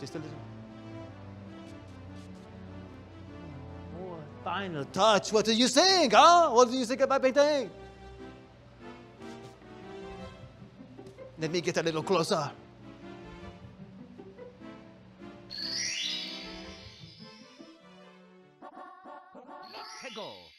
Just a little. Oh, More final touch. What do you think, huh? What do you think about painting? Let me get a little closer. 해고